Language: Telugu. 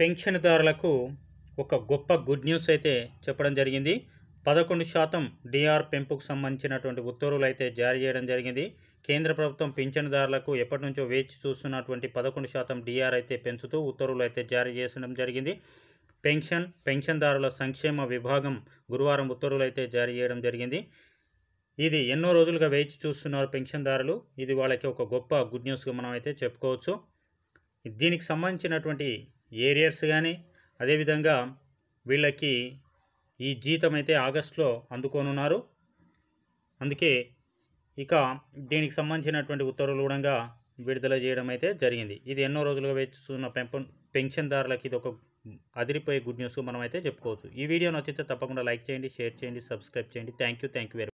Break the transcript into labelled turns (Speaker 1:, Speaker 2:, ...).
Speaker 1: పెన్షన్దారులకు ఒక గొప్ప గుడ్ న్యూస్ అయితే చెప్పడం జరిగింది. పదకొండు శాతం డిఆర్ పెంపుకు సంబంధించినటువంటి ఉత్తర్వులు అయితే జారీ చేయడం జరిగింది. కేంద్ర ప్రభుత్వం పింఛనుదారులకు ఎప్పటి నుంచో వేచి చూస్తున్నటువంటి పదకొండు శాతం డిఆర్ అయితే పెంచుతూ ఉత్తర్వులు అయితే జారీ చేసడం జరిగింది. పెన్షన్ పెన్షన్దారుల సంక్షేమ విభాగం గురువారం ఉత్తర్వులు అయితే జారీ చేయడం జరిగింది. ఇది ఎన్నో రోజులుగా వేచి చూస్తున్నారు పెన్షన్దారులు. ఇది వాళ్ళకి ఒక గొప్ప గుడ్ న్యూస్గా మనం అయితే చెప్పుకోవచ్చు. దీనికి సంబంధించినటువంటి ఏరియర్స్ కానీ అదేవిధంగా వీళ్ళకి ఈ జీతం అయితే ఆగస్టులో అందుకోనున్నారు. అందుకే ఇక దీనికి సంబంధించినటువంటి ఉత్తర్వులు కూడా విడుదల చేయడం అయితే జరిగింది. ఇది ఎన్నో రోజులుగా వేస్తున్న పెంప పెన్షన్దారులకి ఇది ఒక అదిరిపోయే గుడ్ న్యూస్ మనం అయితే చెప్పుకోవచ్చు. ఈ వీడియో నచ్చితే తప్పకుండా లైక్ చేయండి షేర్ చేయండి సబ్స్క్రైబ్ చేయండి. Thank you thank you very